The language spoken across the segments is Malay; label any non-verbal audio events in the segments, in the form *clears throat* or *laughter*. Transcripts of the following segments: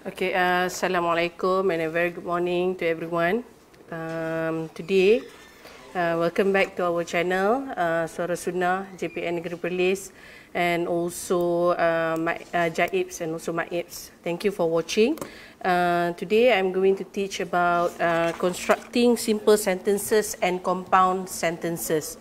Okay, uh, Assalamualaikum and a very good morning to everyone. Um, today, uh, welcome back to our channel, uh, Suara Sunnah, JPN Negeri Perlis and also uh, my, uh, Jaibs and also Maibs. Thank you for watching. Uh, today, I'm going to teach about uh, constructing simple sentences and compound sentences.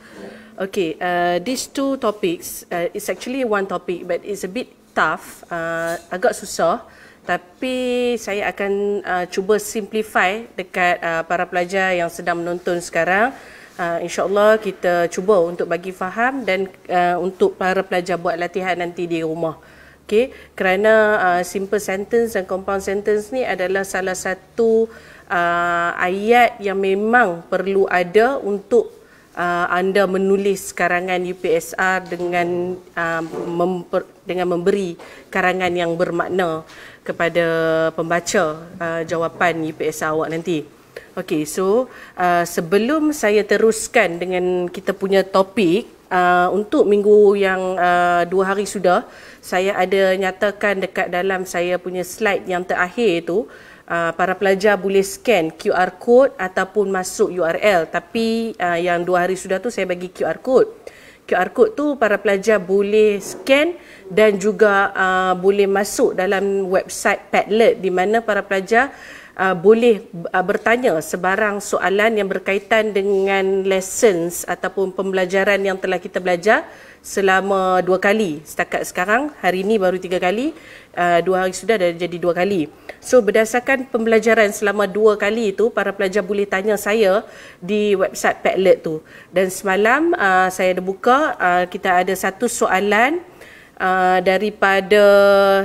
Okay, uh, these two topics, uh, it's actually one topic but it's a bit tough, uh, agak susah. Tapi saya akan uh, cuba simplify dekat uh, para pelajar yang sedang menonton sekarang. Uh, InsyaAllah kita cuba untuk bagi faham dan uh, untuk para pelajar buat latihan nanti di rumah. Okay? Kerana uh, simple sentence dan compound sentence ni adalah salah satu uh, ayat yang memang perlu ada untuk uh, anda menulis karangan UPSR dengan uh, memper, dengan memberi karangan yang bermakna kepada pembaca uh, jawapan UPSR awak nanti. Okey, so uh, sebelum saya teruskan dengan kita punya topik uh, untuk minggu yang uh, dua hari sudah, saya ada nyatakan dekat dalam saya punya slide yang terakhir itu uh, para pelajar boleh scan QR code ataupun masuk URL tapi uh, yang dua hari sudah tu saya bagi QR code. QR code tu para pelajar boleh scan dan juga uh, boleh masuk dalam website Padlet di mana para pelajar uh, boleh uh, bertanya sebarang soalan yang berkaitan dengan lessons ataupun pembelajaran yang telah kita belajar selama dua kali. Setakat sekarang, hari ini baru tiga kali. Uh, dua hari sudah dah jadi dua kali. So berdasarkan pembelajaran selama dua kali itu, para pelajar boleh tanya saya di website Padlet tu. Dan semalam uh, saya ada buka, uh, kita ada satu soalan uh, daripada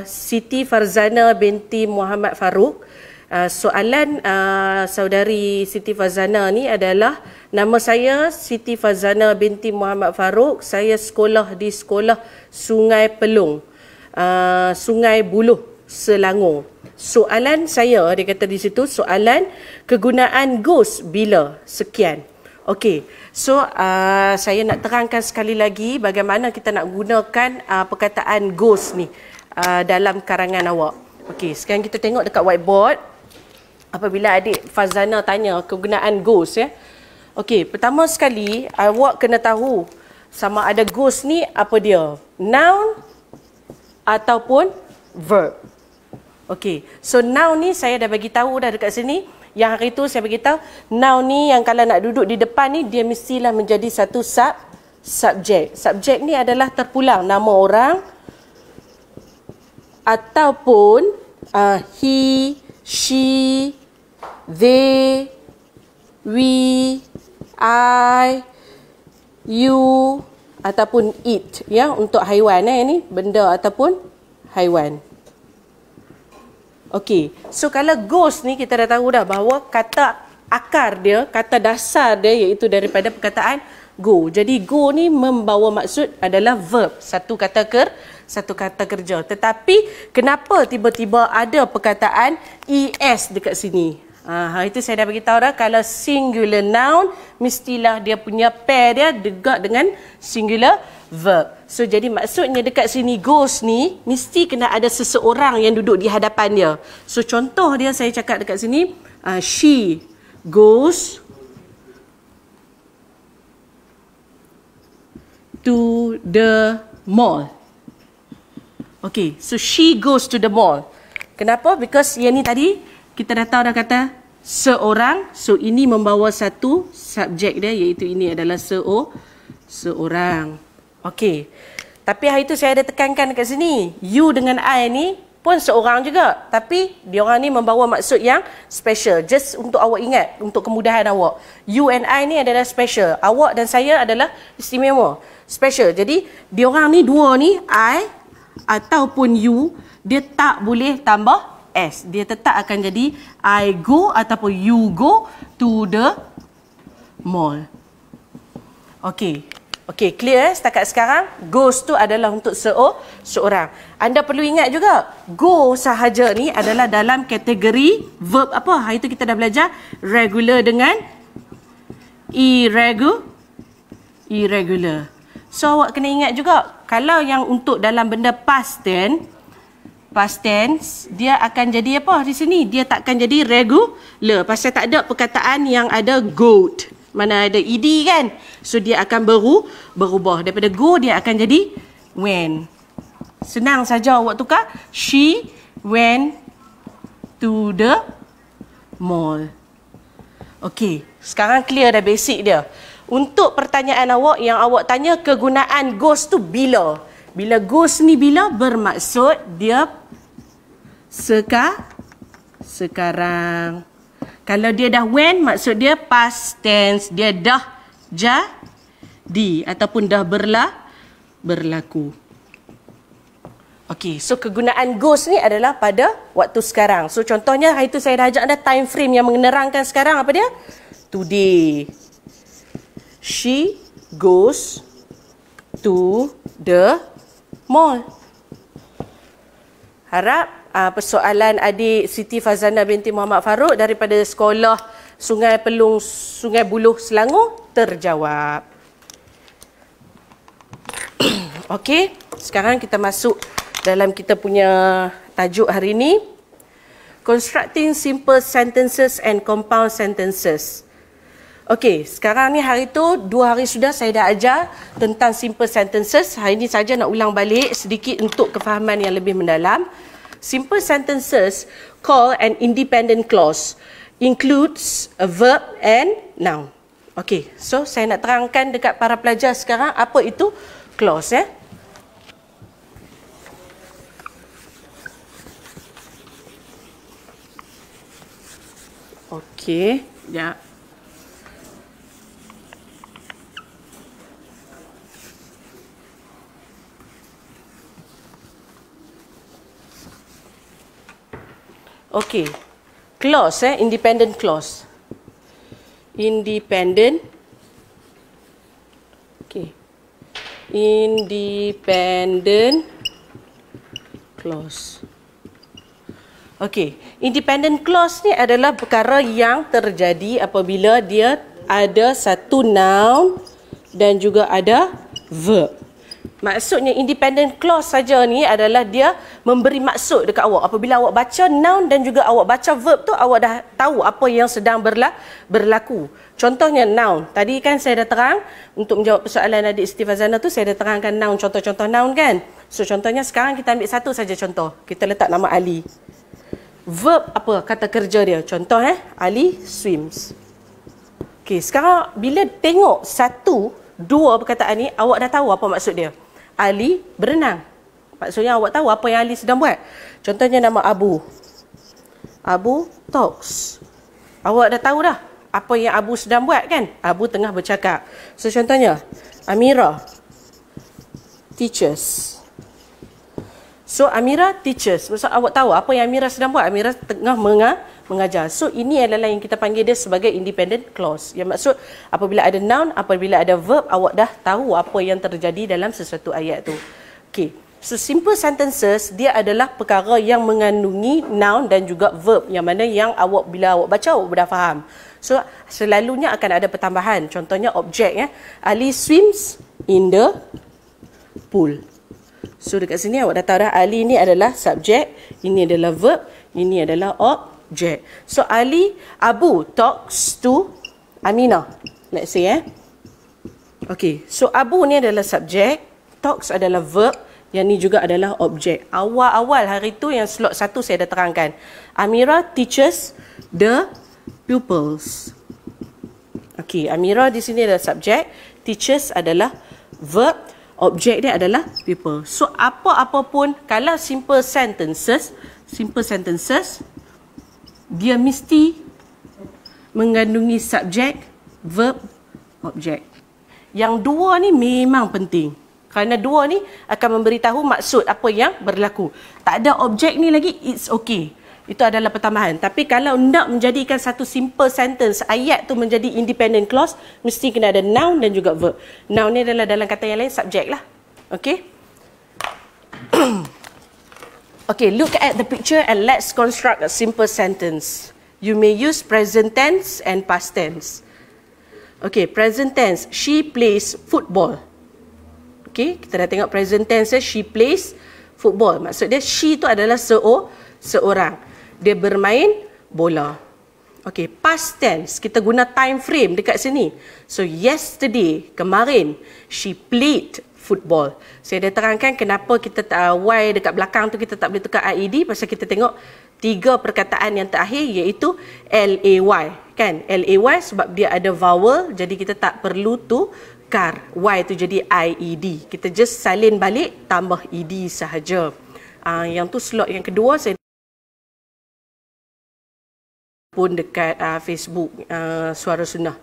Siti Farzana binti Muhammad Farouk. Uh, soalan uh, saudari Siti Fazana ni adalah nama saya Siti Fazana binti Muhammad Farouk. Saya sekolah di sekolah Sungai Pelung, uh, Sungai Buluh, Selangor. Soalan saya, dia kata di situ, soalan kegunaan ghost bila sekian. Okey, so uh, saya nak terangkan sekali lagi bagaimana kita nak gunakan uh, perkataan ghost ni uh, dalam karangan awak. Okey, sekarang kita tengok dekat whiteboard apabila adik Fazana tanya kegunaan ghost ya. Okey, pertama sekali awak kena tahu sama ada ghost ni apa dia? Noun ataupun verb. Okey, so noun ni saya dah bagi tahu dah dekat sini. Yang hari tu saya bagi tahu noun ni yang kalau nak duduk di depan ni dia mestilah menjadi satu sub subjek. Subjek ni adalah terpulang nama orang ataupun uh, he, she, they, we, I, you ataupun it ya untuk haiwan eh ni benda ataupun haiwan. Okey, so kalau ghost ni kita dah tahu dah bahawa kata akar dia, kata dasar dia iaitu daripada perkataan go. Jadi go ni membawa maksud adalah verb, satu kata ker, satu kata kerja. Tetapi kenapa tiba-tiba ada perkataan es dekat sini? Ha, itu saya dah beritahu dah kalau singular noun mestilah dia punya pair dia dekat dengan singular verb. So jadi maksudnya dekat sini goes ni mesti kena ada seseorang yang duduk di hadapan dia. So contoh dia saya cakap dekat sini uh, she goes to the mall. Okay, so she goes to the mall. Kenapa? Because yang ni tadi kita dah tahu dah kata seorang so ini membawa satu subjek dia iaitu ini adalah seo seorang. Okey. Tapi hari itu saya ada tekankan dekat sini you dengan i ni pun seorang juga. Tapi dia orang ni membawa maksud yang special. Just untuk awak ingat untuk kemudahan awak. You and i ni adalah special. Awak dan saya adalah istimewa. Special. Jadi dia orang ni dua ni i ataupun you dia tak boleh tambah S. Dia tetap akan jadi I go ataupun you go to the mall. Okey. Okey, clear eh? setakat sekarang? Goes tu adalah untuk seo, seorang. Anda perlu ingat juga, go sahaja ni adalah dalam kategori verb apa? Hari itu kita dah belajar regular dengan irregular. Irregular. So awak kena ingat juga, kalau yang untuk dalam benda past tense, past tense, dia akan jadi apa di sini? Dia tak akan jadi regular. Pasal tak ada perkataan yang ada goat. Mana ada ed kan? So dia akan beru, berubah. Daripada go dia akan jadi when. Senang saja awak tukar. She went to the mall. Okey, sekarang clear dah basic dia. Untuk pertanyaan awak yang awak tanya kegunaan goes tu bila? Bila goes ni bila bermaksud dia seka sekarang. Kalau dia dah when maksud dia past tense, dia dah jadi ataupun dah berla berlaku. Okey, so kegunaan goes ni adalah pada waktu sekarang. So contohnya hari tu saya dah ajak anda time frame yang menerangkan sekarang apa dia? Today. She goes to the mall. Harap uh, persoalan adik Siti Fazana binti Muhammad Farouk daripada sekolah Sungai Pelung Sungai Buluh Selangor terjawab. *coughs* Okey, sekarang kita masuk dalam kita punya tajuk hari ini constructing simple sentences and compound sentences. Okey, sekarang ni hari tu dua hari sudah saya dah ajar tentang simple sentences. Hari ini saja nak ulang balik sedikit untuk kefahaman yang lebih mendalam. Simple sentences call an independent clause includes a verb and noun. Okey, so saya nak terangkan dekat para pelajar sekarang apa itu clause ya. Eh? Okey, ya. Okey. Clause eh, independent clause. Independent. Okey. Independent clause. Okey, independent clause ni adalah perkara yang terjadi apabila dia ada satu noun dan juga ada verb. Maksudnya independent clause saja ni adalah dia memberi maksud dekat awak. Apabila awak baca noun dan juga awak baca verb tu awak dah tahu apa yang sedang berla berlaku. Contohnya noun. Tadi kan saya dah terang untuk menjawab persoalan adik Siti Fazana tu saya dah terangkan noun contoh-contoh noun kan. So contohnya sekarang kita ambil satu saja contoh. Kita letak nama Ali verb apa kata kerja dia. Contoh eh, Ali swims. Okey, sekarang bila tengok satu, dua perkataan ni, awak dah tahu apa maksud dia. Ali berenang. Maksudnya awak tahu apa yang Ali sedang buat. Contohnya nama Abu. Abu talks. Awak dah tahu dah apa yang Abu sedang buat kan? Abu tengah bercakap. So contohnya, Amira teaches. So Amira teaches. Maksud awak tahu apa yang Amira sedang buat? Amira tengah menga mengajar. So ini adalah yang kita panggil dia sebagai independent clause. Yang maksud apabila ada noun, apabila ada verb, awak dah tahu apa yang terjadi dalam sesuatu ayat tu. Okay. So simple sentences dia adalah perkara yang mengandungi noun dan juga verb yang mana yang awak bila awak baca awak dah faham. So selalunya akan ada pertambahan. Contohnya objek ya. Ali swims in the pool. So dekat sini awak dah tahu dah Ali ni adalah subjek, ini adalah verb, ini adalah objek. So Ali Abu talks to Amina. Let's say eh. Okay, so Abu ni adalah subjek, talks adalah verb, yang ni juga adalah objek. Awal-awal hari tu yang slot satu saya dah terangkan. Amira teaches the pupils. Okay, Amira di sini adalah subjek, teaches adalah verb, objek dia adalah people. So apa-apa pun kalau simple sentences, simple sentences dia mesti mengandungi subjek, verb, objek. Yang dua ni memang penting. Kerana dua ni akan memberitahu maksud apa yang berlaku. Tak ada objek ni lagi, it's okay. Itu adalah pertambahan. Tapi kalau nak menjadikan satu simple sentence, ayat tu menjadi independent clause, mesti kena ada noun dan juga verb. Noun ni adalah dalam kata yang lain, subjek lah. Okay? *clears throat* okay, look at the picture and let's construct a simple sentence. You may use present tense and past tense. Okay, present tense. She plays football. Okay, kita dah tengok present tense. She plays football. Maksud dia she tu adalah seo, seorang. Dia bermain bola. Okay, past tense. Kita guna time frame dekat sini. So, yesterday, kemarin, she played football. Saya dah terangkan kenapa kita uh, Y dekat belakang tu kita tak boleh tukar IED pasal kita tengok tiga perkataan yang terakhir iaitu L-A-Y. Kan? L-A-Y sebab dia ada vowel jadi kita tak perlu tu kar. Y tu jadi IED. Kita just salin balik tambah ED sahaja. Uh, yang tu slot yang kedua saya pun dekat uh, Facebook uh, Suara Sunnah.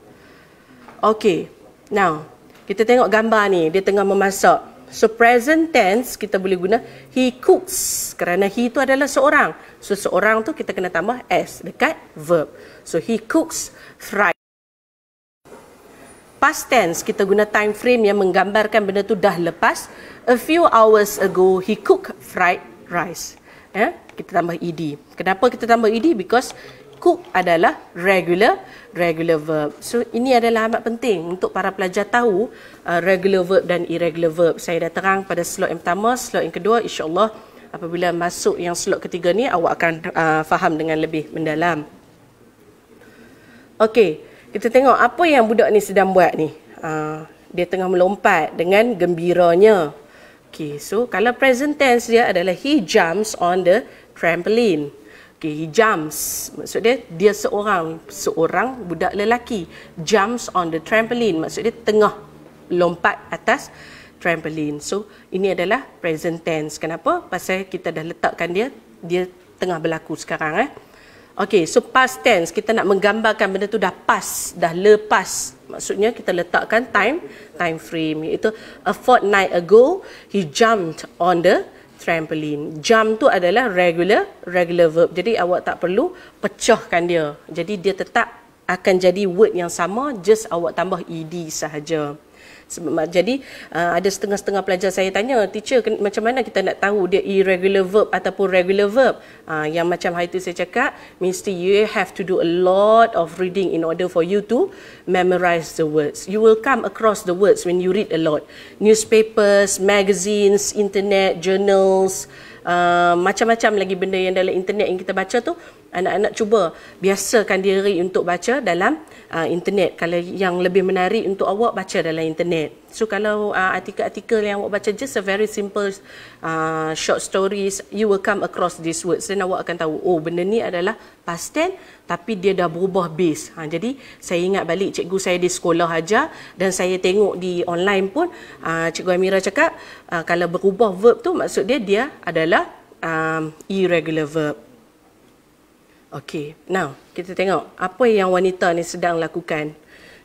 Okay, now kita tengok gambar ni, dia tengah memasak. So present tense kita boleh guna he cooks kerana he tu adalah seorang. So seorang tu kita kena tambah s dekat verb. So he cooks fried. Past tense kita guna time frame yang menggambarkan benda tu dah lepas. A few hours ago he cooked fried rice. Eh? Kita tambah ed. Kenapa kita tambah ed? Because cook adalah regular regular verb. So ini adalah amat penting untuk para pelajar tahu uh, regular verb dan irregular verb. Saya dah terang pada slot yang pertama, slot yang kedua insya-Allah apabila masuk yang slot ketiga ni awak akan uh, faham dengan lebih mendalam. Okey, kita tengok apa yang budak ni sedang buat ni. Uh, dia tengah melompat dengan gembiranya. Okey, so kalau present tense dia adalah he jumps on the trampoline. Okay, jumps. Maksud dia, dia seorang, seorang budak lelaki. Jumps on the trampoline. Maksud dia tengah lompat atas trampoline. So, ini adalah present tense. Kenapa? Pasal kita dah letakkan dia, dia tengah berlaku sekarang. Eh? Okay, so past tense. Kita nak menggambarkan benda tu dah pas, dah lepas. Maksudnya kita letakkan time, time frame. Iaitu, a fortnight ago, he jumped on the trampoline. Jump tu adalah regular regular verb. Jadi awak tak perlu pecahkan dia. Jadi dia tetap akan jadi word yang sama just awak tambah ed sahaja. Jadi uh, ada setengah-setengah pelajar saya tanya, teacher macam mana kita nak tahu dia irregular verb ataupun regular verb? Uh, yang macam hari itu saya cakap, mesti you have to do a lot of reading in order for you to memorize the words. You will come across the words when you read a lot. Newspapers, magazines, internet, journals, uh, macam-macam lagi benda yang dalam internet yang kita baca tu, anak-anak cuba biasakan diri untuk baca dalam uh, internet. Kalau yang lebih menarik untuk awak baca dalam internet. So kalau uh, artikel-artikel yang awak baca just a very simple uh, short stories, you will come across these words. Dan awak akan tahu, oh benda ni adalah past tense tapi dia dah berubah base. Ha, jadi saya ingat balik cikgu saya di sekolah aja dan saya tengok di online pun uh, cikgu Amira cakap uh, kalau berubah verb tu maksud dia dia adalah um, irregular verb. Okey, now kita tengok apa yang wanita ni sedang lakukan.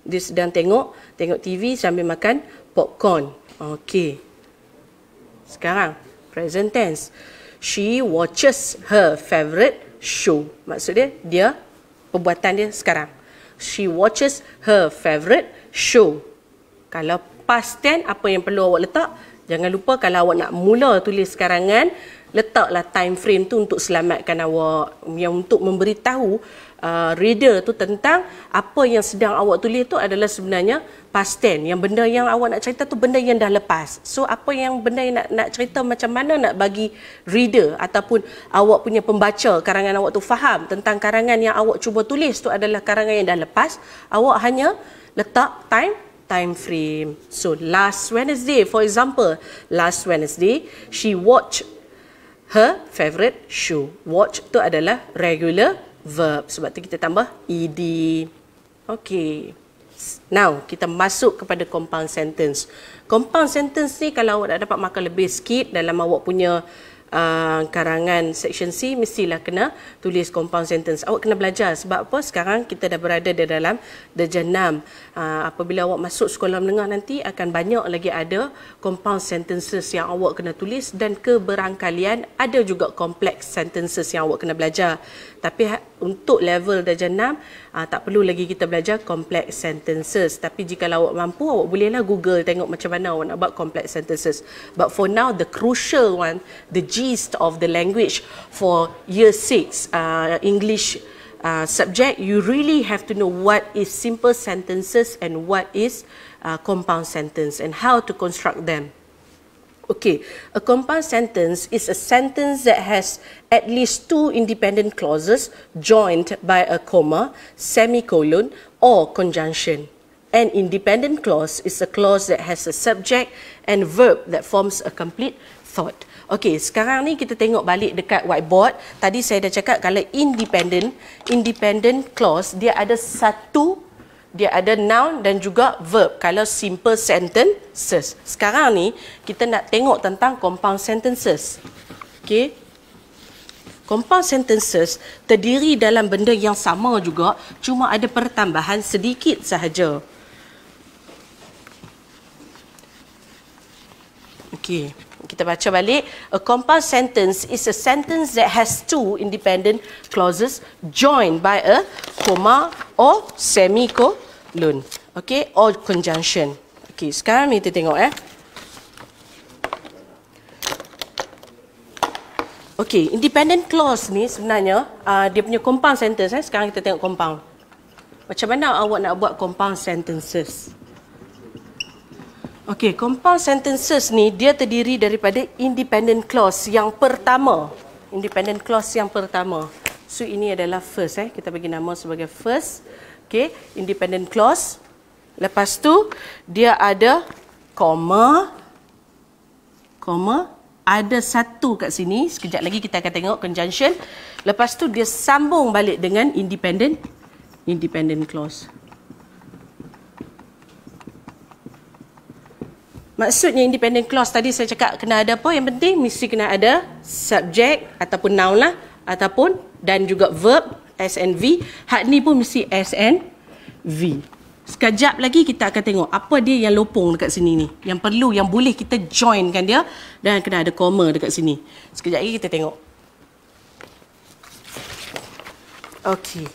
Dia sedang tengok, tengok TV sambil makan popcorn. Okey. Sekarang, present tense. She watches her favorite show. Maksud dia, dia perbuatan dia sekarang. She watches her favorite show. Kalau past tense, apa yang perlu awak letak? Jangan lupa kalau awak nak mula tulis karangan, letaklah time frame tu untuk selamatkan awak. Yang untuk memberitahu uh, reader tu tentang apa yang sedang awak tulis tu adalah sebenarnya past tense. Yang benda yang awak nak cerita tu benda yang dah lepas. So apa yang benda yang nak nak cerita macam mana nak bagi reader ataupun awak punya pembaca karangan awak tu faham tentang karangan yang awak cuba tulis tu adalah karangan yang dah lepas awak hanya letak time time frame. So last Wednesday, for example, last Wednesday, she watched her favorite shoe. Watch tu adalah regular verb. Sebab tu kita tambah ed. Okay. Now, kita masuk kepada compound sentence. Compound sentence ni kalau awak nak dapat markah lebih sikit dalam awak punya uh, karangan section C mestilah kena tulis compound sentence. Awak kena belajar sebab apa? Sekarang kita dah berada di dalam darjah 6. Uh, apabila awak masuk sekolah menengah nanti akan banyak lagi ada compound sentences yang awak kena tulis dan keberangkalian ada juga complex sentences yang awak kena belajar. Tapi ha, untuk level darjah 6 uh, tak perlu lagi kita belajar complex sentences. Tapi jika awak mampu awak bolehlah Google tengok macam mana awak nak buat complex sentences. But for now the crucial one, the gist of the language for year 6 uh, English uh, subject, you really have to know what is simple sentences and what is uh, compound sentence and how to construct them. Okay, a compound sentence is a sentence that has at least two independent clauses joined by a comma, semicolon, or conjunction. An independent clause is a clause that has a subject and verb that forms a complete thought. Okey, sekarang ni kita tengok balik dekat whiteboard. Tadi saya dah cakap kalau independent, independent clause dia ada satu dia ada noun dan juga verb kalau simple sentences. Sekarang ni kita nak tengok tentang compound sentences. Okey. Compound sentences terdiri dalam benda yang sama juga cuma ada pertambahan sedikit sahaja. Okey. Kita baca balik. A compound sentence is a sentence that has two independent clauses joined by a comma or semicolon loan. Okay, or conjunction. Okay, sekarang kita tengok eh. Okay, independent clause ni sebenarnya uh, dia punya compound sentence eh. Sekarang kita tengok compound. Macam mana awak nak buat compound sentences? Okay, compound sentences ni dia terdiri daripada independent clause yang pertama. Independent clause yang pertama. So ini adalah first eh. Kita bagi nama sebagai first. Okay, independent clause. Lepas tu dia ada comma, comma, ada satu kat sini. Sekejap lagi kita akan tengok conjunction. Lepas tu dia sambung balik dengan independent, independent clause. Maksudnya independent clause tadi saya cakap kena ada apa? Yang penting mesti kena ada subject ataupun noun lah ataupun dan juga verb S and V. Hak ni pun mesti S and V. Sekejap lagi kita akan tengok apa dia yang lopong dekat sini ni. Yang perlu, yang boleh kita joinkan dia dan kena ada comma dekat sini. Sekejap lagi kita tengok. Okey.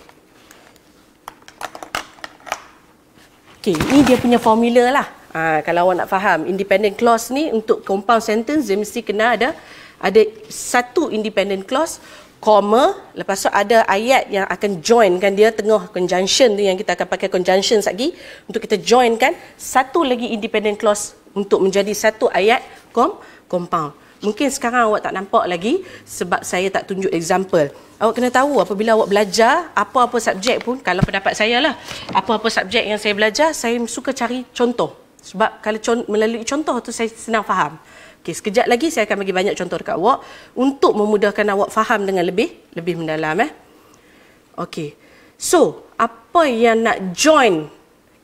Okey, ni dia punya formula lah. Ha, kalau awak nak faham, independent clause ni untuk compound sentence dia mesti kena ada ada satu independent clause comma lepas tu ada ayat yang akan joinkan dia tengah conjunction tu yang kita akan pakai conjunction lagi. Untuk kita joinkan satu lagi independent clause untuk menjadi satu ayat com compound. Mungkin sekarang awak tak nampak lagi sebab saya tak tunjuk example. Awak kena tahu apabila awak belajar apa-apa subjek pun kalau pendapat saya lah apa-apa subjek yang saya belajar saya suka cari contoh. Sebab kalau melalui contoh tu saya senang faham Okey, sekejap lagi saya akan bagi banyak contoh dekat awak untuk memudahkan awak faham dengan lebih lebih mendalam eh. Okey. So, apa yang nak join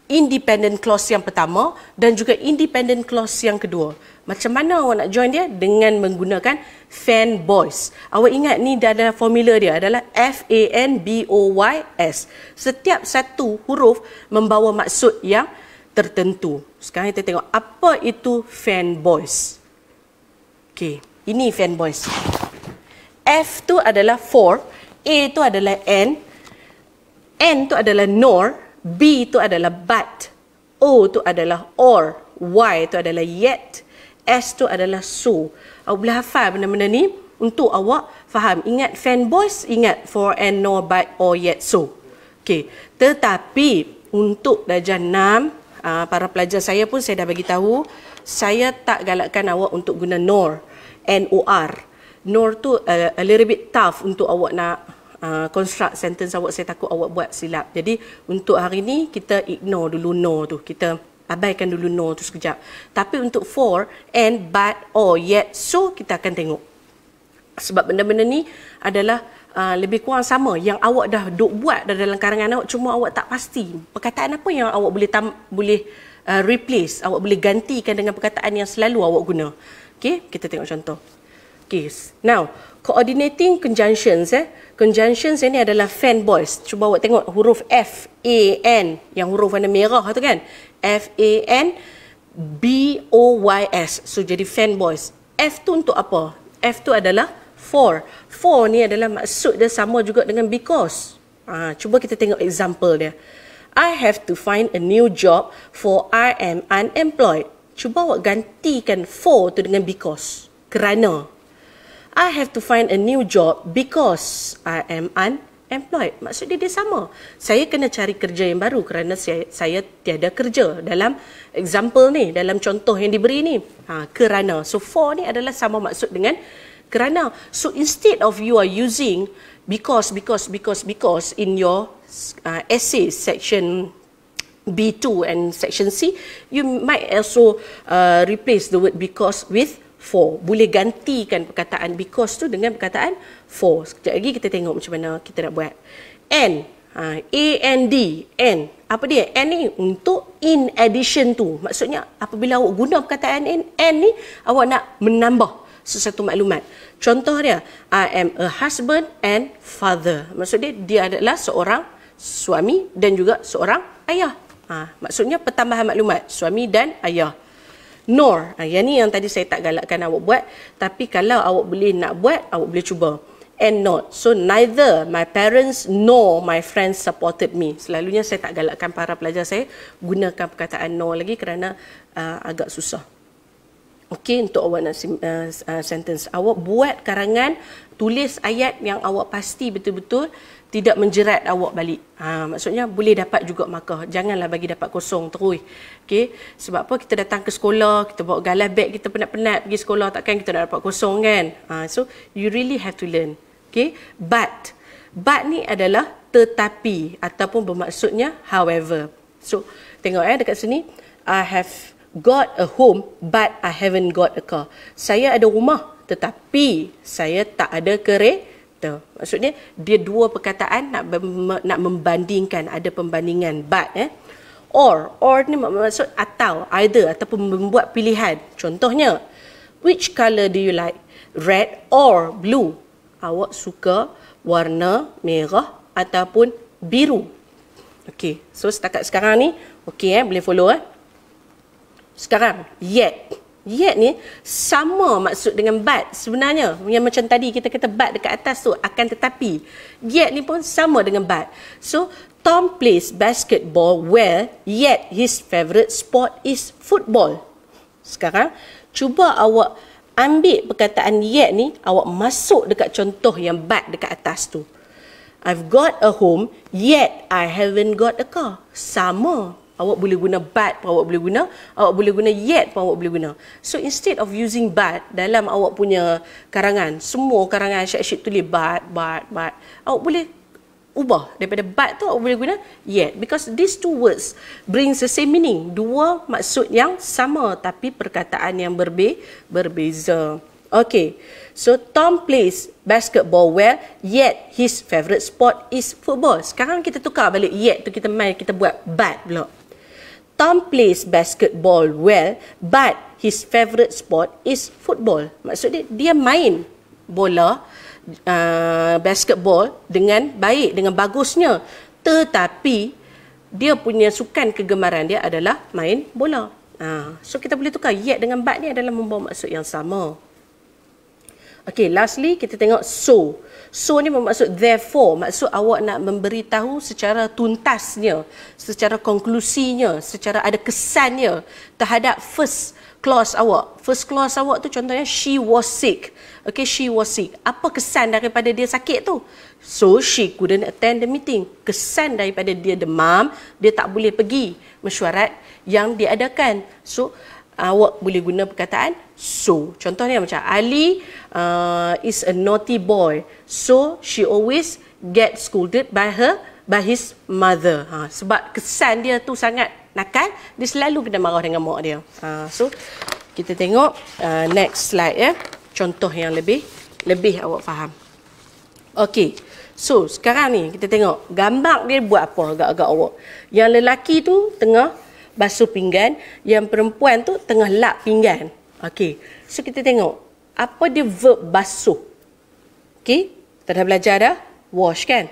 independent clause yang pertama dan juga independent clause yang kedua? Macam mana awak nak join dia? Dengan menggunakan fan boys. Awak ingat ni dah ada formula dia adalah F A N B O Y S. Setiap satu huruf membawa maksud yang tertentu. Sekarang kita tengok apa itu fan boys. Okey, ini fanboys. F tu adalah for, A tu adalah and, N tu adalah nor, B tu adalah but, O tu adalah or, Y tu adalah yet, S tu adalah so. Awak boleh hafal benda-benda ni untuk awak faham. Ingat fanboys, ingat for, and, nor, but, or, yet, so. Okey, tetapi untuk darjah 6, ah, para pelajar saya pun saya dah bagi tahu, saya tak galakkan awak untuk guna nor. N-O-R. Nor tu uh, a little bit tough untuk awak nak uh, construct sentence awak. Saya takut awak buat silap. Jadi untuk hari ni kita ignore dulu no tu. Kita abaikan dulu no tu sekejap. Tapi untuk for, and, but, or, yet, so kita akan tengok. Sebab benda-benda ni adalah uh, lebih kurang sama yang awak dah duk buat dalam karangan awak cuma awak tak pasti perkataan apa yang awak boleh tam, boleh uh, replace awak boleh gantikan dengan perkataan yang selalu awak guna Okay, kita tengok contoh. Okay, now coordinating conjunctions eh. Conjunctions ini adalah fan boys. Cuba awak tengok huruf F A N yang huruf warna merah tu kan. F A N B O Y S. So jadi fan boys. F tu untuk apa? F tu adalah for. For ni adalah maksud dia sama juga dengan because. Ha, cuba kita tengok example dia. I have to find a new job for I am unemployed cuba awak gantikan for tu dengan because. Kerana I have to find a new job because I am employed. Maksud dia dia sama. Saya kena cari kerja yang baru kerana saya, saya tiada kerja dalam example ni, dalam contoh yang diberi ni. Ha, kerana. So for ni adalah sama maksud dengan kerana. So instead of you are using because, because, because, because in your uh, essay section B2 and section C, you might also uh, replace the word because with for. Boleh gantikan perkataan because tu dengan perkataan for. Sekejap lagi kita tengok macam mana kita nak buat. And, ha, A and D, and. Apa dia? And ni untuk in addition to. Maksudnya apabila awak guna perkataan and, and ni, awak nak menambah sesuatu maklumat. Contoh dia, I am a husband and father. Maksud dia, dia adalah seorang suami dan juga seorang ayah. Ha, maksudnya pertambahan maklumat, suami dan ayah nor. Ha, yang ni yang tadi saya tak galakkan awak buat. Tapi kalau awak boleh nak buat, awak boleh cuba. And not. So neither my parents nor my friends supported me. Selalunya saya tak galakkan para pelajar saya gunakan perkataan no lagi kerana uh, agak susah. Okey untuk awak nak uh, uh, sentence. Awak buat karangan, tulis ayat yang awak pasti betul-betul tidak menjerat awak balik. Ha, maksudnya boleh dapat juga markah. Janganlah bagi dapat kosong terus. Okay? Sebab apa kita datang ke sekolah, kita bawa galah beg, kita penat-penat pergi sekolah, takkan kita nak dapat kosong kan? Ha, so, you really have to learn. Okay? But, but ni adalah tetapi ataupun bermaksudnya however. So, tengok eh dekat sini. I have got a home but I haven't got a car. Saya ada rumah tetapi saya tak ada kereta kita. Maksudnya dia dua perkataan nak nak membandingkan ada pembandingan but eh or or ni maksud atau either ataupun membuat pilihan. Contohnya which color do you like? Red or blue? Awak suka warna merah ataupun biru? Okey. So setakat sekarang ni okey eh boleh follow eh. Sekarang yet Yet ni sama maksud dengan but sebenarnya. Yang macam tadi kita kata but dekat atas tu akan tetapi. Yet ni pun sama dengan but. So Tom plays basketball well yet his favourite sport is football. Sekarang cuba awak ambil perkataan yet ni awak masuk dekat contoh yang but dekat atas tu. I've got a home yet I haven't got a car. Sama awak boleh guna but pun awak boleh guna. Awak boleh guna yet pun awak boleh guna. So instead of using but dalam awak punya karangan semua karangan asyik-asyik tulis but but but awak boleh ubah. Daripada but tu awak boleh guna yet. Because these two words brings the same meaning. Dua maksud yang sama tapi perkataan yang berbe berbeza. Okay, so Tom plays basketball well, yet his favourite sport is football. Sekarang kita tukar balik yet tu kita main kita buat but pula. Tom plays basketball well, but his favourite sport is football. Maksud dia, dia main bola uh, basketball dengan baik, dengan bagusnya. Tetapi, dia punya sukan kegemaran dia adalah main bola. Uh, so, kita boleh tukar yet dengan but ni adalah membawa maksud yang sama. Okay, lastly, kita tengok so. So ni bermaksud therefore, maksud awak nak memberitahu secara tuntasnya, secara konklusinya, secara ada kesannya terhadap first clause awak. First clause awak tu contohnya she was sick. Okay, she was sick. Apa kesan daripada dia sakit tu? So she couldn't attend the meeting. Kesan daripada dia demam, dia tak boleh pergi mesyuarat yang diadakan. So awak boleh guna perkataan so. Contohnya macam Ali uh, is a naughty boy. So she always get scolded by her by his mother. Ha, sebab kesan dia tu sangat nakal, dia selalu kena marah dengan mak dia. Ha, so kita tengok uh, next slide ya. Contoh yang lebih lebih awak faham. Okey. So, sekarang ni kita tengok gambar dia buat apa agak-agak awak. Yang lelaki tu tengah basuh pinggan, yang perempuan tu tengah lap pinggan. Okey. So kita tengok apa dia verb basuh. Okey, kita dah belajar dah wash kan?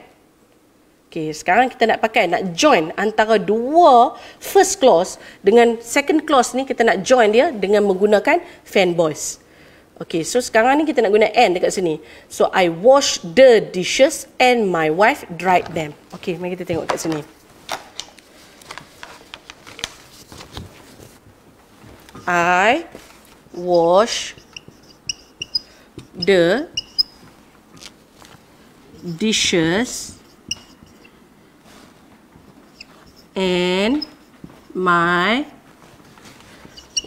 Okey, sekarang kita nak pakai nak join antara dua first clause dengan second clause ni kita nak join dia dengan menggunakan fan voice. Okey, so sekarang ni kita nak guna and dekat sini. So I wash the dishes and my wife dried them. Okey, mari kita tengok kat sini. I wash the dishes and my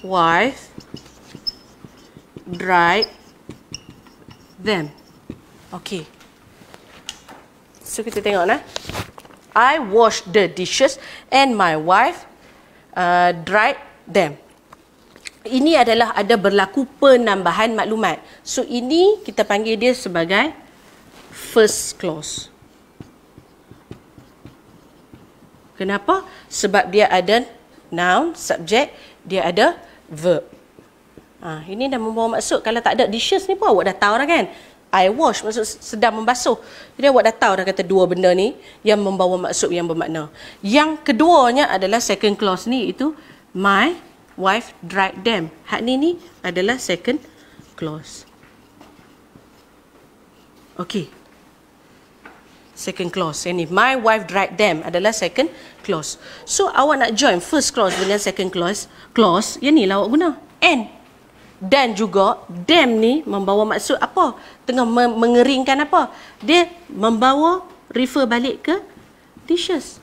wife dried them. Okay. So kita tengok nah. I wash the dishes and my wife uh, dry them. Ini adalah ada berlaku penambahan maklumat. So ini kita panggil dia sebagai first clause. Kenapa? Sebab dia ada noun, subject, dia ada verb. Ha, ini dah membawa maksud. Kalau tak ada dishes ni pun awak dah tahu dah kan. I wash maksud sedang membasuh. Jadi awak dah tahu dah kata dua benda ni yang membawa maksud yang bermakna. Yang keduanya adalah second clause ni itu my wife dried them. Hak ni ni adalah second clause. Okay second clause. Ini my wife dried them adalah second clause. So awak nak join first clause dengan second clause, clause yang ni lah awak guna. And dan juga them ni membawa maksud apa? Tengah mengeringkan apa? Dia membawa refer balik ke dishes.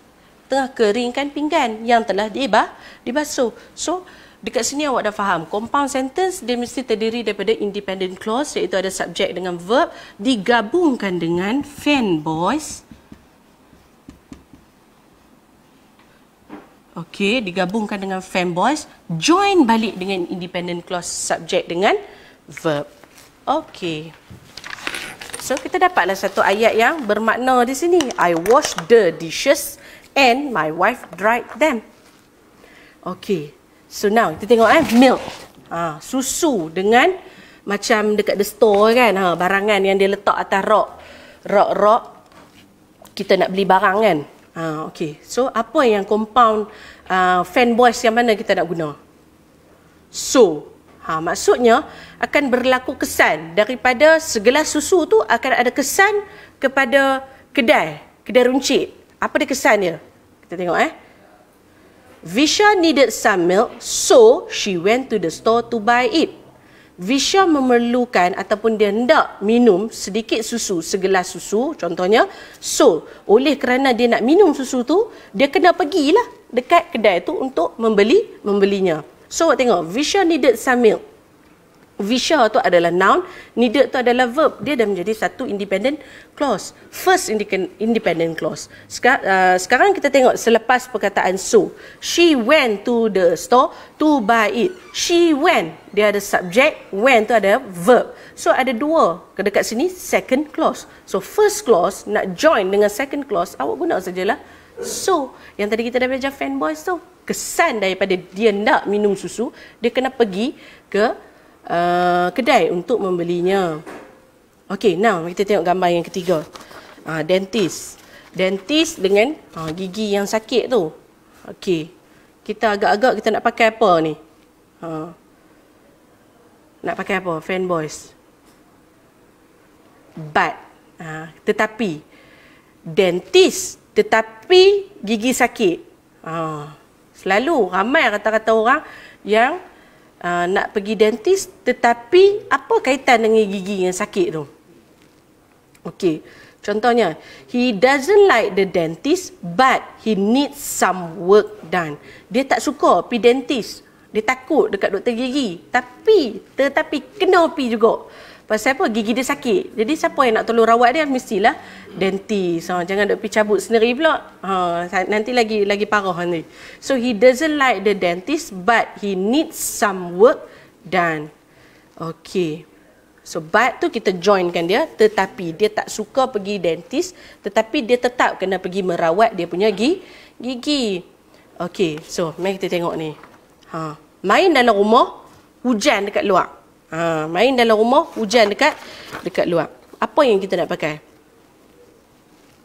Tengah keringkan pinggan yang telah dibasuh. So dekat sini awak dah faham compound sentence dia mesti terdiri daripada independent clause iaitu ada subjek dengan verb digabungkan dengan fan boys Okey, digabungkan dengan fan boys, join balik dengan independent clause subjek dengan verb. Okey. So kita dapatlah satu ayat yang bermakna di sini. I wash the dishes and my wife dried them. Okey. So now kita tengok eh milk. Ha, susu dengan macam dekat the store kan ha, barangan yang dia letak atas rok. Rok-rok kita nak beli barang kan. Ha, okay. So apa yang compound uh, fan boys yang mana kita nak guna? So, ha, maksudnya akan berlaku kesan daripada segelas susu tu akan ada kesan kepada kedai, kedai runcit. Apa dia kesan dia? Kita tengok eh. Visha needed some milk, so she went to the store to buy it. Visha memerlukan ataupun dia hendak minum sedikit susu, segelas susu contohnya. So, oleh kerana dia nak minum susu tu, dia kena pergilah dekat kedai tu untuk membeli membelinya. So, tengok, Visha needed some milk. Visha tu adalah noun, needed tu adalah verb. Dia dah menjadi satu independent clause. First independent clause. Uh, sekarang kita tengok selepas perkataan so. She went to the store to buy it. She went. Dia ada subject, went tu ada verb. So ada dua dekat sini second clause. So first clause nak join dengan second clause, awak guna sajalah so. Yang tadi kita dah belajar fanboys tu. Kesan daripada dia nak minum susu, dia kena pergi ke uh, kedai untuk membelinya. Okey, now kita tengok gambar yang ketiga. Uh, dentist. Dentist dengan uh, gigi yang sakit tu. Okey. Kita agak-agak kita nak pakai apa ni? Uh, nak pakai apa? Fanboys. But. Uh, tetapi. Dentist. Tetapi gigi sakit. Uh, selalu ramai kata-kata orang yang uh, nak pergi dentist tetapi apa kaitan dengan gigi yang sakit tu? Okey. Contohnya, he doesn't like the dentist but he needs some work done. Dia tak suka pergi dentist. Dia takut dekat doktor gigi. Tapi, tetapi kena pergi juga. Pasal apa? Gigi dia sakit. Jadi siapa yang nak tolong rawat dia mestilah dentist. Ha, jangan duk pergi cabut sendiri pula. Ha, nanti lagi lagi parah nanti. So he doesn't like the dentist but he needs some work done. Okay. So but tu kita joinkan dia tetapi dia tak suka pergi dentist tetapi dia tetap kena pergi merawat dia punya gigi. gigi. Okay. So mari kita tengok ni. Ha, main dalam rumah hujan dekat luar. Ha, main dalam rumah, hujan dekat dekat luar. Apa yang kita nak pakai?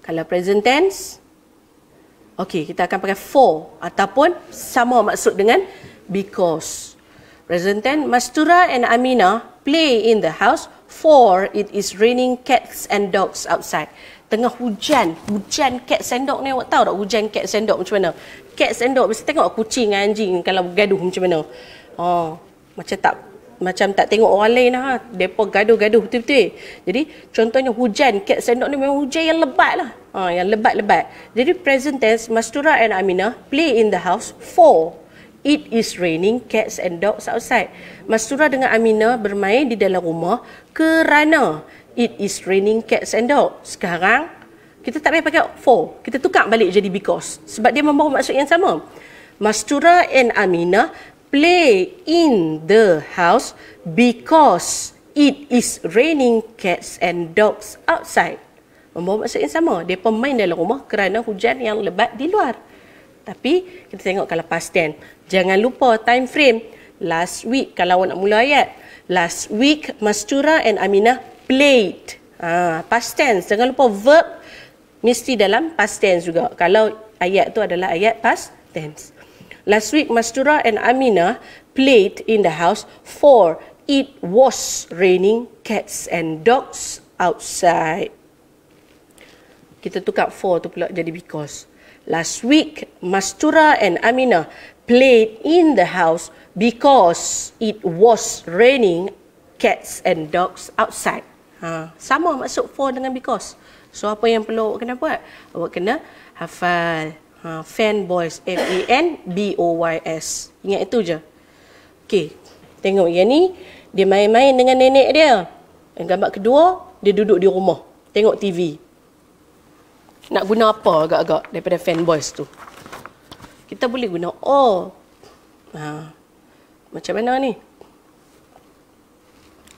Kalau present tense, okey, kita akan pakai for ataupun sama maksud dengan because. Present tense, Mastura and Amina play in the house for it is raining cats and dogs outside. Tengah hujan, hujan cat dog ni awak tahu tak hujan cat dog macam mana? Cat dog mesti tengok kucing dan anjing kalau gaduh macam mana. Oh, macam tak macam tak tengok orang lain lah. Mereka gaduh-gaduh betul-betul. Jadi contohnya hujan, cat sendok ni memang hujan yang lebat lah. Ha, yang lebat-lebat. Jadi present tense, Mastura and Aminah play in the house for It is raining cats and dogs outside. Mastura dengan Aminah bermain di dalam rumah kerana it is raining cats and dogs. Sekarang kita tak payah pakai for. Kita tukar balik jadi because. Sebab dia membawa maksud yang sama. Mastura and Aminah play in the house because it is raining cats and dogs outside. Membawa maksud yang sama. Dia pemain dalam rumah kerana hujan yang lebat di luar. Tapi kita tengok kalau past tense. Jangan lupa time frame. Last week kalau awak nak mula ayat. Last week Mastura and Aminah played. Ha, past tense. Jangan lupa verb mesti dalam past tense juga. Kalau ayat tu adalah ayat past tense. Last week Mastura and Aminah played in the house for it was raining cats and dogs outside. Kita tukar for tu pula jadi because. Last week, Mastura and Aminah played in the house because it was raining cats and dogs outside. Ha, sama masuk for dengan because. So apa yang perlu awak kena buat? Awak kena hafal. Ha, fan boys. F-A-N-B-O-Y-S. Ingat itu je. Okey. Tengok yang ni. Dia main-main dengan nenek dia. Dan gambar kedua, dia duduk di rumah. Tengok TV. Nak guna apa agak-agak daripada fan boys tu? kita boleh guna all. Ha. Macam mana ni?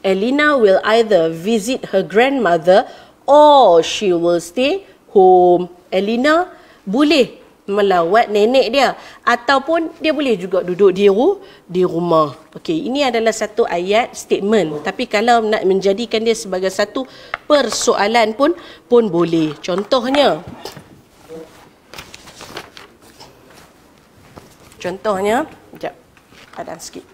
Elina will either visit her grandmother or she will stay home. Elina boleh melawat nenek dia ataupun dia boleh juga duduk di ru di rumah. Okey, ini adalah satu ayat statement. Tapi kalau nak menjadikan dia sebagai satu persoalan pun pun boleh. Contohnya, Contohnya, sekejap, padan sikit.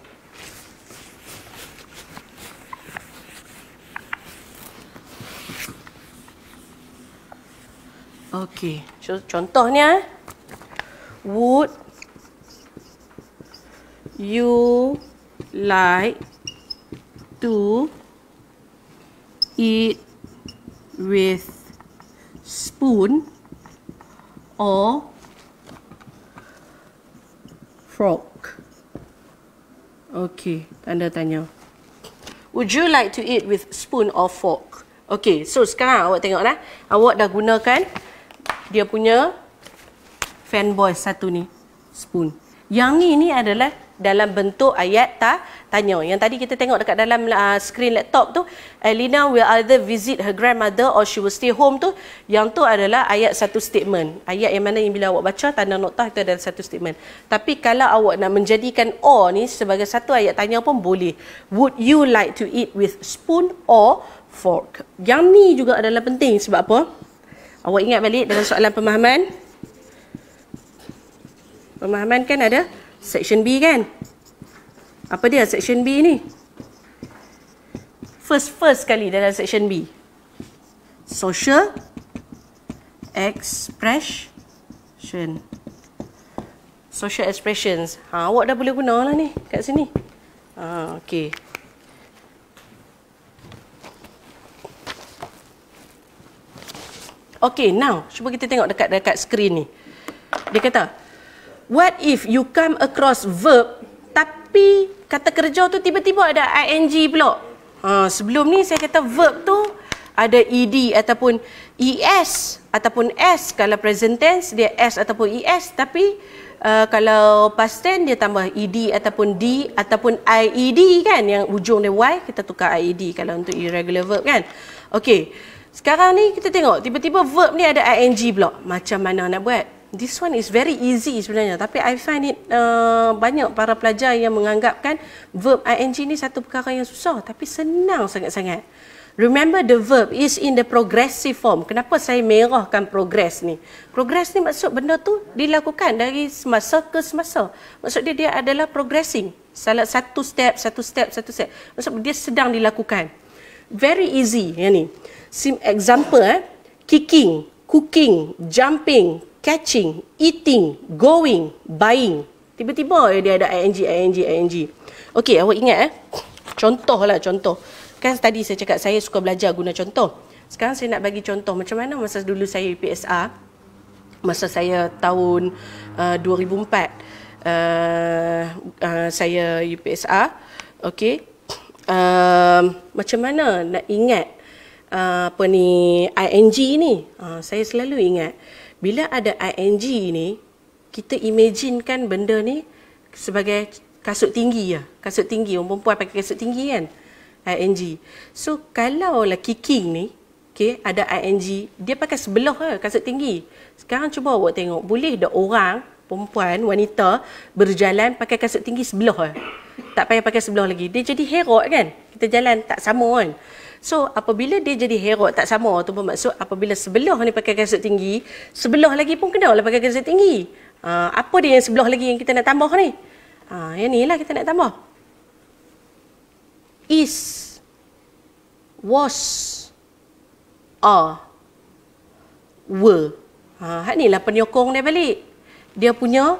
Okey, contohnya, would you like to eat with spoon or frog. Okay, tanda tanya. Would you like to eat with spoon or fork? Okay, so sekarang awak tengok lah. Awak dah gunakan dia punya fanboy satu ni. Spoon. Yang ni ni adalah dalam bentuk ayat ta tanya. Yang tadi kita tengok dekat dalam uh, screen laptop tu, Elina will either visit her grandmother or she will stay home tu. Yang tu adalah ayat satu statement. Ayat yang mana yang bila awak baca tanda nota itu adalah satu statement. Tapi kalau awak nak menjadikan or ni sebagai satu ayat tanya pun boleh. Would you like to eat with spoon or fork? Yang ni juga adalah penting sebab apa? Awak ingat balik dalam soalan pemahaman? Pemahaman kan ada Section B kan? Apa dia section B ni? First first kali dalam section B. Social expression. Social expressions. Ha, awak dah boleh guna lah ni kat sini. Ha, okay. Okay, now cuba kita tengok dekat dekat screen ni. Dia kata, What if you come across verb tapi kata kerja tu tiba-tiba ada ing pula? Ha, sebelum ni saya kata verb tu ada ed ataupun es ataupun s kalau present tense dia s ataupun es tapi uh, kalau past tense dia tambah ed ataupun d ataupun ied kan yang ujung dia y kita tukar ied kalau untuk irregular verb kan. Okey. Sekarang ni kita tengok tiba-tiba verb ni ada ing pula. Macam mana nak buat? This one is very easy sebenarnya tapi I find it uh, banyak para pelajar yang menganggapkan verb ing ni satu perkara yang susah tapi senang sangat-sangat. Remember the verb is in the progressive form. Kenapa saya merahkan progress ni? Progress ni maksud benda tu dilakukan dari semasa ke semasa. Maksud dia dia adalah progressing. Salah satu step, satu step, satu step. Maksud dia sedang dilakukan. Very easy yang ni. Sim example eh, kicking, cooking, jumping, catching, eating, going, buying. Tiba-tiba dia ada ing, ing, ing. Okey, awak ingat eh? contoh lah contoh. Kan tadi saya cakap saya suka belajar guna contoh. Sekarang saya nak bagi contoh macam mana masa dulu saya UPSR. Masa saya tahun uh, 2004 uh, uh, saya UPSR. Okey. Uh, macam mana nak ingat uh, apa ni ING ni? Uh, saya selalu ingat bila ada ING ni kita imaginekan benda ni sebagai kasut tinggi ya. Kasut tinggi orang perempuan pakai kasut tinggi kan. ING. So kalau lah kicking ni okay, ada ING, dia pakai sebelah lah kasut tinggi. Sekarang cuba awak tengok, boleh tak orang, perempuan, wanita berjalan pakai kasut tinggi sebelah lah. Tak payah pakai sebelah lagi. Dia jadi herot kan? Kita jalan tak sama kan? So apabila dia jadi herot tak sama tu bermaksud apabila sebelah ni pakai kasut tinggi, sebelah lagi pun kena lah pakai kasut tinggi. Uh, apa dia yang sebelah lagi yang kita nak tambah ni? Uh, yang ni lah kita nak tambah. Is, was, are, were. Ha, hak ni lah penyokong dia balik. Dia punya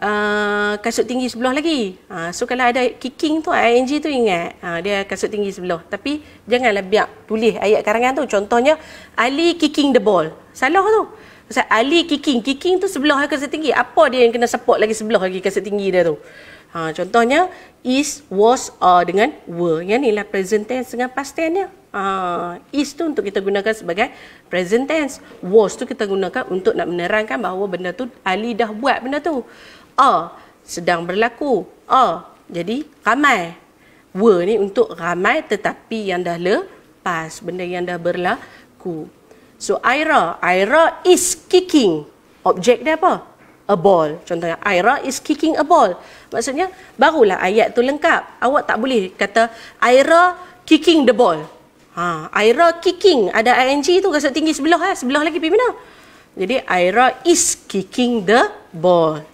uh, kasut tinggi sebelah lagi. Ha, so kalau ada kicking tu, ing tu ingat. Ha, dia kasut tinggi sebelah. Tapi janganlah biar tulis ayat karangan tu. Contohnya, Ali kicking the ball. Salah tu. Pasal Ali kicking. Kicking tu sebelah kasut tinggi. Apa dia yang kena support lagi sebelah lagi kasut tinggi dia tu? Ha, contohnya, is, was, are dengan were. Yang ni lah present tense dengan past tense dia. Uh, is tu untuk kita gunakan sebagai present tense. Was tu kita gunakan untuk nak menerangkan bahawa benda tu Ali dah buat benda tu. A sedang berlaku. A jadi ramai. Were ni untuk ramai tetapi yang dah lepas. Benda yang dah berlaku. So Ira, Ira is kicking. Objek dia apa? A ball. Contohnya Ira is kicking a ball. Maksudnya barulah ayat tu lengkap. Awak tak boleh kata Ira kicking the ball. Ha, Aira kicking. Ada ing tu rasa tinggi sebelah eh. Sebelah lagi pergi mana? Jadi Aira is kicking the ball.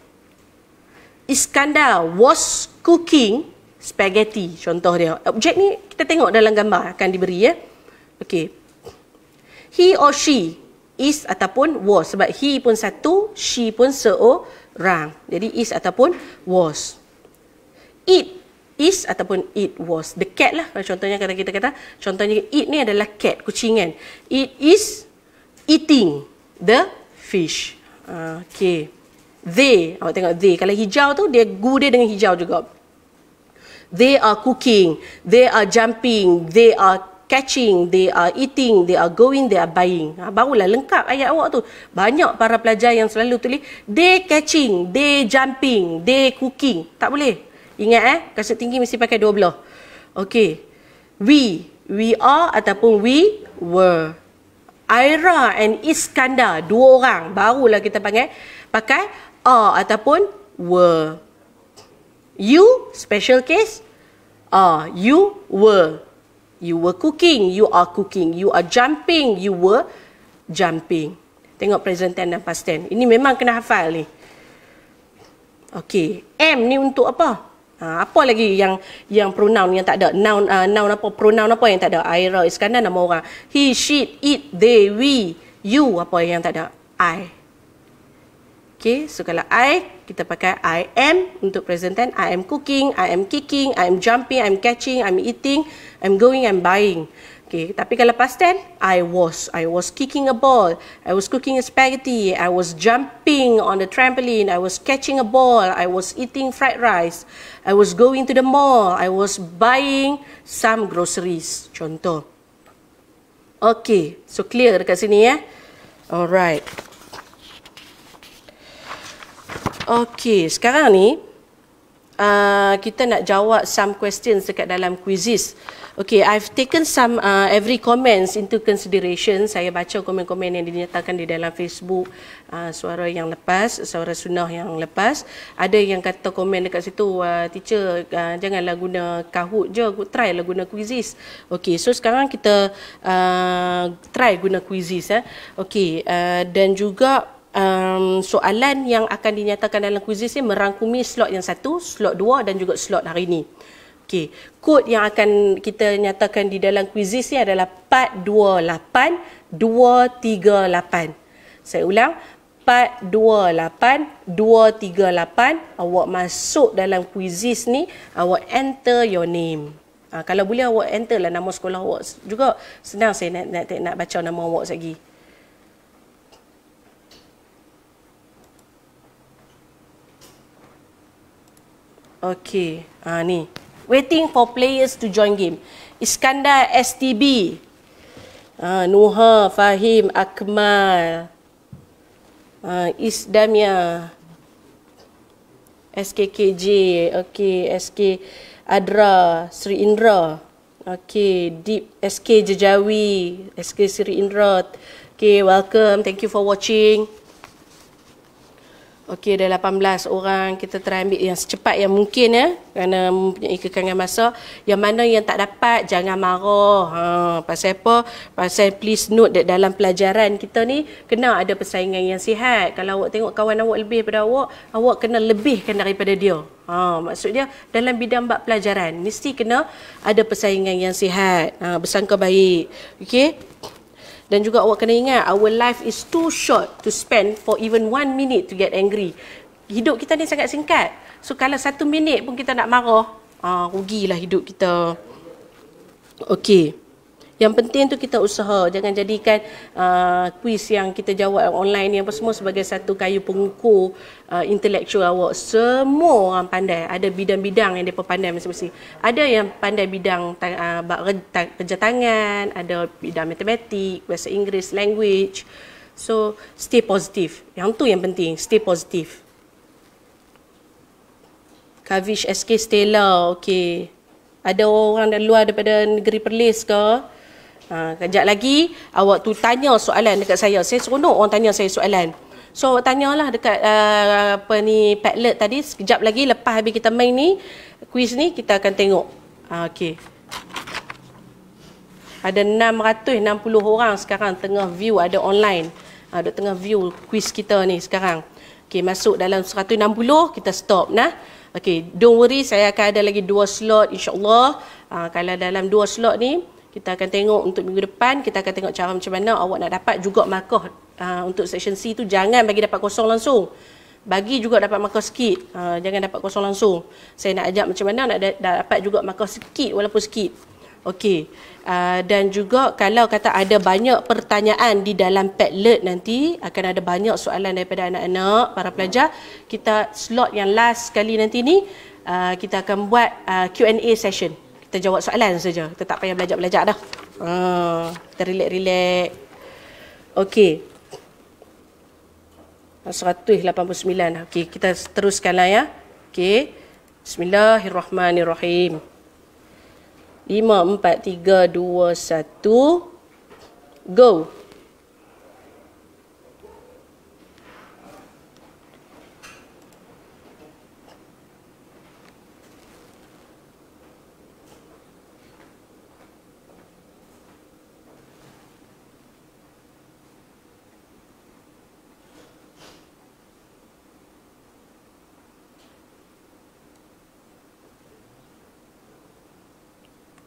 Iskandar was cooking spaghetti. Contoh dia. Objek ni kita tengok dalam gambar akan diberi ya. Okey. He or she is ataupun was. Sebab he pun satu, she pun seorang. Jadi is ataupun was. It is ataupun it was. The cat lah contohnya kata kita kata. Contohnya it ni adalah cat, kucing kan. It is eating the fish. Uh, okay. They, awak tengok they. Kalau hijau tu dia gu dia dengan hijau juga. They are cooking, they are jumping, they are catching, they are eating, they are going, they are buying. Ha, barulah lengkap ayat awak tu. Banyak para pelajar yang selalu tulis they catching, they jumping, they cooking. Tak boleh. Ingat eh, kasut tinggi mesti pakai dua belah. Okey. We, we are ataupun we were. Aira and Iskandar, dua orang. Barulah kita panggil pakai are ataupun were. You, special case, are. You were. You were cooking, you are cooking. You are jumping, you were jumping. Tengok present tense dan past tense. Ini memang kena hafal ni. Okey, M ni untuk apa? Ha, apa lagi yang yang pronoun yang tak ada? Noun uh, noun apa? Pronoun apa yang tak ada? Aira, Iskandar nama orang. He, she, it, they, we, you apa yang tak ada? I. Okay, so kalau I, kita pakai I am untuk present tense. I am cooking, I am kicking, I am jumping, I am catching, I am eating, I am going, I am buying. Okay, tapi kalau past tense, I was. I was kicking a ball. I was cooking a spaghetti. I was jumping on the trampoline. I was catching a ball. I was eating fried rice. I was going to the mall. I was buying some groceries. Contoh. Okay, so clear dekat sini ya. Alright. Okay, sekarang ni uh, kita nak jawab some questions dekat dalam quizzes. Okay, I've taken some uh, every comments into consideration. Saya baca komen-komen yang dinyatakan di dalam Facebook uh, suara yang lepas, suara sunnah yang lepas. Ada yang kata komen dekat situ, uh, teacher uh, janganlah guna Kahoot je, try lah guna quizzes. Okay, so sekarang kita uh, try guna quizzes. Eh. Okay, uh, dan juga um, soalan yang akan dinyatakan dalam quizzes ni merangkumi slot yang satu, slot dua dan juga slot hari ini. Okey, kod yang akan kita nyatakan di dalam quizzes ni adalah 428 238. Saya ulang, 428 238. Awak masuk dalam quizzes ni, awak enter your name. Ha, kalau boleh awak enter lah nama sekolah awak juga. Senang saya nak, nak, nak baca nama awak lagi. Okay, ha, ni. Waiting for players to join game. Iskandar STB. Ha, Nuha, Fahim, Akmal. Ha, Isdamia. SKKJ. Okay, SK Adra, Sri Indra. Okay, Deep SK Jejawi. SK Sri Indra. Okay, welcome. Thank you for watching. Okey, ada 18 orang. Kita try ambil yang secepat yang mungkin ya. Kerana mempunyai kekangan masa. Yang mana yang tak dapat, jangan marah. Ha, pasal apa? Pasal please note that dalam pelajaran kita ni, kena ada persaingan yang sihat. Kalau awak tengok kawan awak lebih daripada awak, awak kena lebihkan daripada dia. Ha, maksud dia, dalam bidang bab pelajaran, mesti kena ada persaingan yang sihat. Ha, bersangka baik. Okey? Dan juga awak kena ingat, our life is too short to spend for even one minute to get angry. Hidup kita ni sangat singkat. So kalau satu minit pun kita nak marah, ah, rugilah hidup kita. Okey. Yang penting tu kita usaha. Jangan jadikan uh, kuis yang kita jawab online ni apa semua sebagai satu kayu pengukur uh, intelektual awak. Semua orang pandai. Ada bidang-bidang yang mereka pandai masing-masing. Ada yang pandai bidang uh, kerja tangan, ada bidang matematik, bahasa Inggeris, language. So, stay positive. Yang tu yang penting, stay positive. Kavish SK Stella, okay. Ada orang dari luar daripada negeri Perlis ke? Ha, kejap lagi awak tu tanya soalan dekat saya. Saya seronok orang tanya saya soalan. So awak tanyalah dekat uh, apa ni Padlet tadi sekejap lagi lepas habis kita main ni quiz ni kita akan tengok. Ha, okey. Ada 660 orang sekarang tengah view ada online. Ada ha, tengah view quiz kita ni sekarang. Okey, masuk dalam 160 kita stop nah. Okey, don't worry saya akan ada lagi dua slot insya-Allah. Ha, kalau dalam dua slot ni kita akan tengok untuk minggu depan, kita akan tengok cara macam mana awak nak dapat juga markah uh, untuk section C tu jangan bagi dapat kosong langsung. Bagi juga dapat markah sikit. Uh, jangan dapat kosong langsung. Saya nak ajak macam mana nak da- dapat juga markah sikit walaupun sikit. Okey. Uh, dan juga kalau kata ada banyak pertanyaan di dalam Padlet nanti akan ada banyak soalan daripada anak-anak para pelajar. Kita slot yang last kali nanti ni uh, kita akan buat uh, Q&A session kita jawab soalan saja. Kita tak payah belajar-belajar dah. Ha, kita relax-relax. Okey. 189. Okey, kita teruskanlah ya. Okey. Bismillahirrahmanirrahim. 5 4 3 2 1 Go.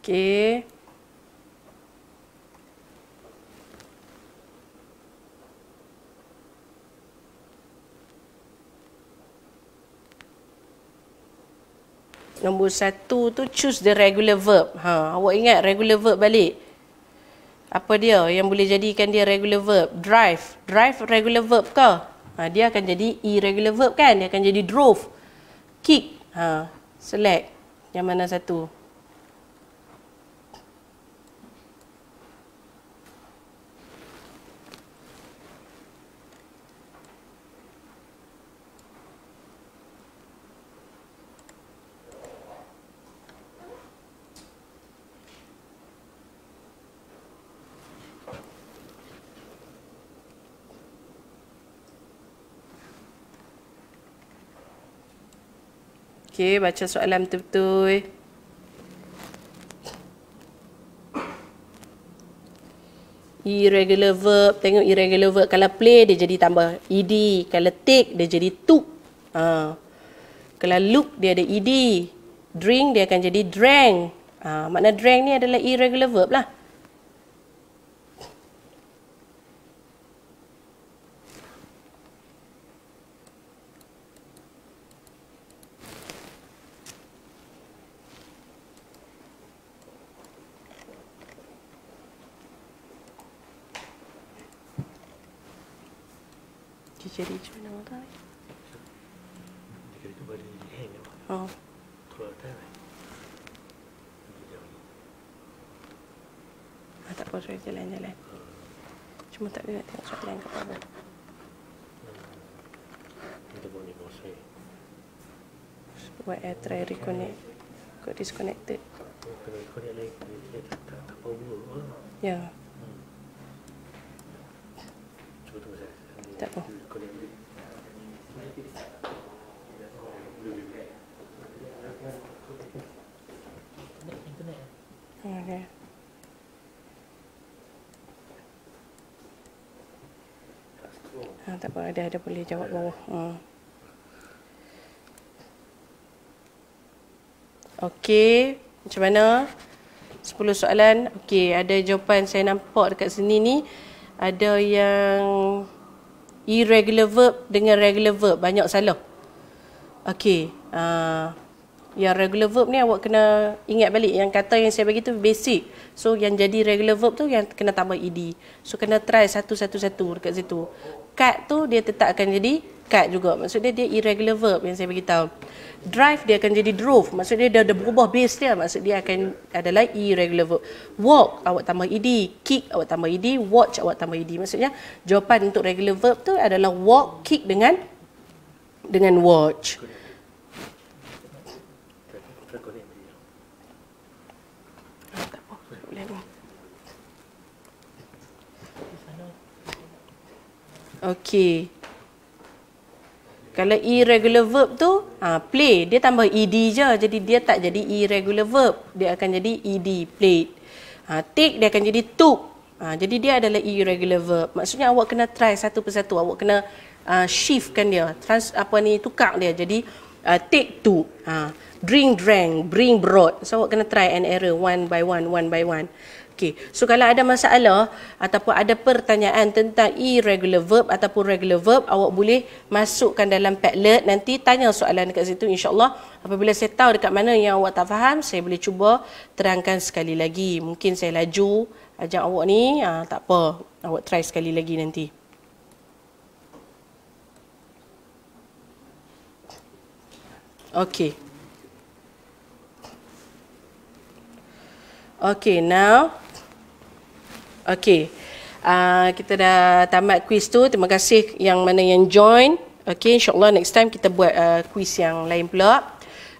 Okey. Nombor satu tu choose the regular verb. Ha, awak ingat regular verb balik. Apa dia yang boleh jadikan dia regular verb? Drive. Drive regular verb ke? Ha, dia akan jadi irregular verb kan? Dia akan jadi drove. Kick. Ha, select. Yang mana satu? Okey, baca soalan betul-betul. Irregular verb, tengok irregular verb. Kalau play, dia jadi tambah ed. Kalau take, dia jadi took. Ha. Kalau look, dia ada ed. Drink, dia akan jadi drank. Ha. Makna drank ni adalah irregular verb lah. jadi macam mana tak? Jika itu balik hang apa? Oh. Terus tak kan? Ah, tak apa, saya jalan-jalan. Cuma tak ada nak tengok soalan ke apa. Kita buat ni bos saya. Buat air try reconnect. Got disconnected. Kena kau ni lagi dia tak tak tak power. Ah. Ya, Cuba tunggu saya. tak apa. Okay. Ha, tak apa, ada ada boleh jawab bawah. Hmm. Okey, macam mana? 10 soalan. Okey, ada jawapan saya nampak dekat sini ni. Ada yang irregular verb dengan regular verb. Banyak salah. Okey. Uh, yang regular verb ni awak kena ingat balik. Yang kata yang saya bagi tu basic. So yang jadi regular verb tu yang kena tambah ed. So kena try satu-satu-satu dekat situ. Cut tu dia tetap akan jadi cut juga. Maksudnya dia irregular verb yang saya bagi tahu. Drive dia akan jadi drove. Maksudnya dia dah berubah base dia. Maksud dia akan adalah irregular verb. Walk awak tambah ed, kick awak tambah ed, watch awak tambah ed. Maksudnya jawapan untuk regular verb tu adalah walk, kick dengan dengan watch. Tak kau ni ambil. Ah, tak apa, boleh ni. Okey. Kalau irregular verb tu, ha, play, dia tambah ed je. Jadi dia tak jadi irregular verb. Dia akan jadi ed, played. Ha, take, dia akan jadi took. Ha, jadi dia adalah irregular verb. Maksudnya awak kena try satu persatu. Awak kena uh, shiftkan dia. Trans, apa ni, tukar dia. Jadi uh, take, took. Ha, drink, drank, bring, brought. So awak kena try and error one by one, one by one. Okey. So kalau ada masalah ataupun ada pertanyaan tentang irregular verb ataupun regular verb, awak boleh masukkan dalam Padlet nanti tanya soalan dekat situ insya-Allah. Apabila saya tahu dekat mana yang awak tak faham, saya boleh cuba terangkan sekali lagi. Mungkin saya laju ajak awak ni, ha, tak apa. Awak try sekali lagi nanti. Okey. Okay, now. Okay. Uh, kita dah tamat quiz tu. Terima kasih yang mana yang join. Okay, insyaAllah next time kita buat uh, quiz yang lain pula.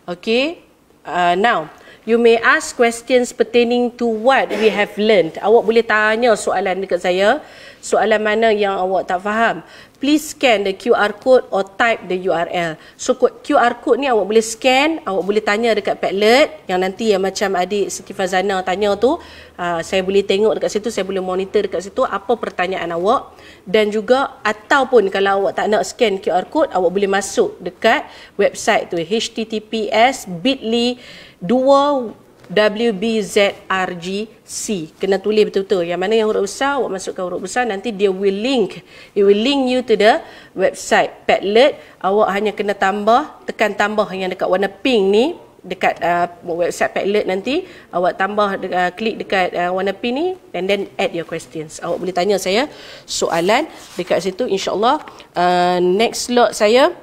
Okay. Uh, now, you may ask questions pertaining to what we have learned. Awak boleh tanya soalan dekat saya. Soalan mana yang awak tak faham. Please scan the QR code or type the URL. So QR code ni awak boleh scan, awak boleh tanya dekat Padlet yang nanti yang macam adik Siti Fazana tanya tu, uh, saya boleh tengok dekat situ, saya boleh monitor dekat situ apa pertanyaan awak dan juga ataupun kalau awak tak nak scan QR code, awak boleh masuk dekat website tu https bit.ly 2 WBZRGC. Kena tulis betul-betul. Yang mana yang huruf besar, awak masukkan huruf besar, nanti dia will link. It will link you to the website Padlet. Awak hanya kena tambah, tekan tambah yang dekat warna pink ni, dekat uh, website Padlet nanti, awak tambah, uh, klik dekat uh, warna pink ni, and then add your questions. Awak boleh tanya saya soalan dekat situ, insyaAllah. Uh, next slot saya,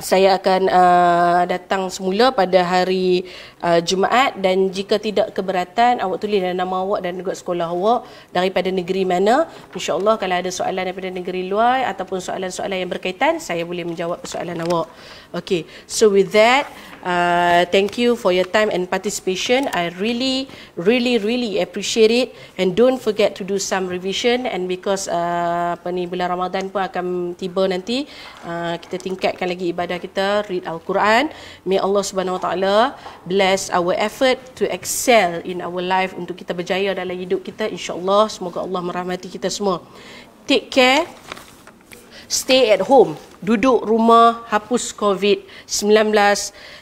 saya akan uh, datang semula pada hari uh, Jumaat dan jika tidak keberatan awak tulis nama awak dan juga sekolah awak daripada negeri mana. Insyaallah kalau ada soalan daripada negeri luar ataupun soalan-soalan yang berkaitan saya boleh menjawab soalan awak. Okay so with that uh, thank you for your time and participation. I really really really appreciate it. And don't forget to do some revision. And because uh, apa ni bulan Ramadan pun akan tiba nanti uh, kita tingkatkan lagi ibadah kita read al-Quran. May Allah Subhanahu wa taala bless our effort to excel in our life untuk kita berjaya dalam hidup kita. Insyaallah semoga Allah merahmati kita semua. Take care stay at home duduk rumah hapus covid-19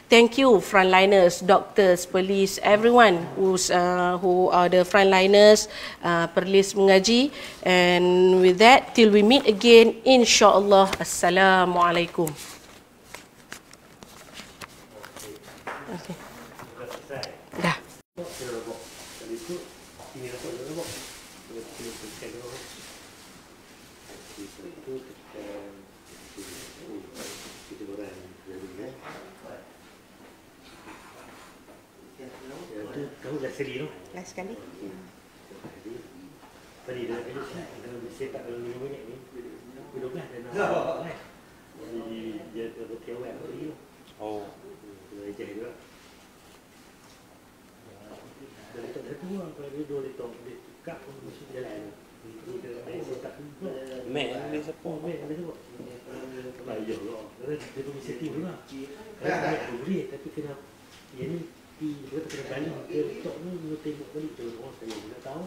thank you frontliners doctors police everyone who's uh, who are the frontliners uh, perlis mengaji and with that till we meet again insyaallah assalamualaikum Okay. Dah. Kali itu, ini dapat dia dapat. Kita pilih scan dulu. Itu ketika sekali tu. Last sekali. Tadi dia kata kalau dia set up dalam 5 minit ni, pukul 12 dah nak. kan? Jadi dia berhenti awal tadi tu. Oh. Dia ejek juga. Dan letak satu orang kalau dia dua letak dia tukar pun mesti jalan. Dia dia set up juga. Mac dia support. Oh, Mac dia sebut. Bayar lah. Dia pun dulu lah. Kalau Mac boleh tapi kena dia ni dia kata kena balik dia letak ni dia tengok balik tu orang saya tidak tahu.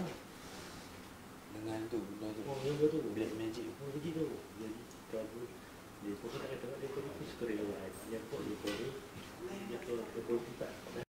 Dengan tu benda tu. Oh, yang tu. Black magic. Oh, begitu. Jadi kalau dia pun tak kata dia pun suka dia. Dia pun dia pun dia pun dia pun tak